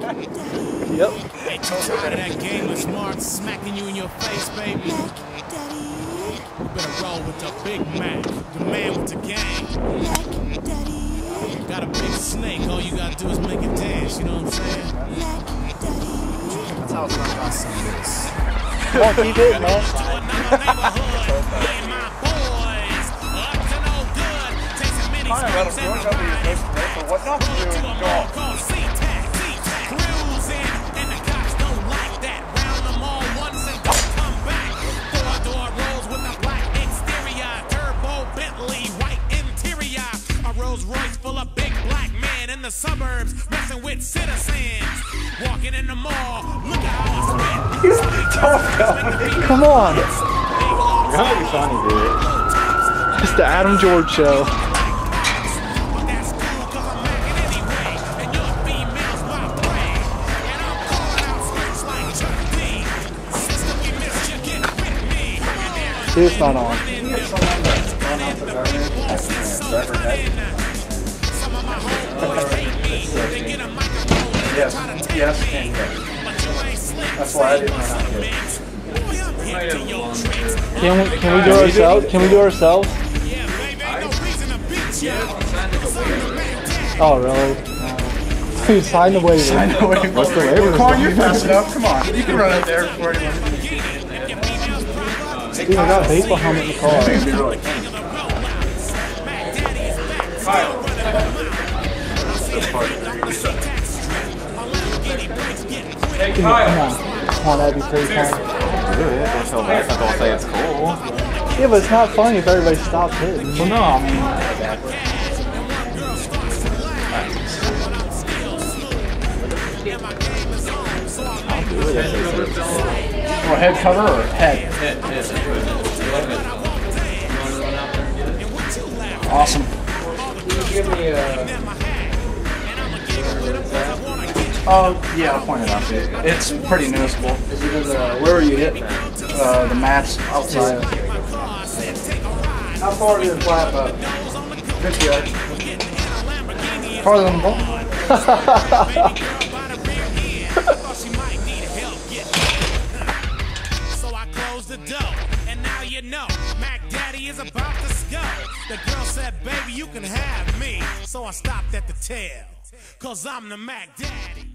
Yep. You tired of that game of smart smacking you in your face, baby? daddy You better roll with the Big man, the man with the game. Got a big snake, all you gotta do is make it dance, you know what I'm saying? That's how it's done. Come on, keep it, man. Fine, let him go. Nobody's listening. So what not to do is go. Suburbs messing with citizens, walking in the mall. Look at how I spin. Come on. That'd be funny, dude. It's the Adam George show. See, it's not on. Yes, yes, and yes. That's why I didn't run out here. Can we, can we do ourselves? Can we do ourselves? Oh, really? Dude, sign the waiver. I know what What's the waiver? You're fast enough. Come on, you can run up there before anyone. Dude, I got a baseball helmet in the car. It's gonna be really fun. Come on. Come on, that'd be pretty fun. Do it. Don't tell me. Don't say it's cool. Yeah, but it's not funny if everybody stops hitting. Well, no, I mean, Well, head cover or head? Head. Awesome. Uh, Oh, yeah, I'll point it out to you. It's pretty noticeable. where were you hitting at? Uh, the mats outside. How far did it flap up? 50 yards. Farther than the ball. So I closed the door, and now you know Mac Daddy is about to go. The girl said, Baby, you can have me. So I stopped at the tail, cause I'm the Mac Daddy.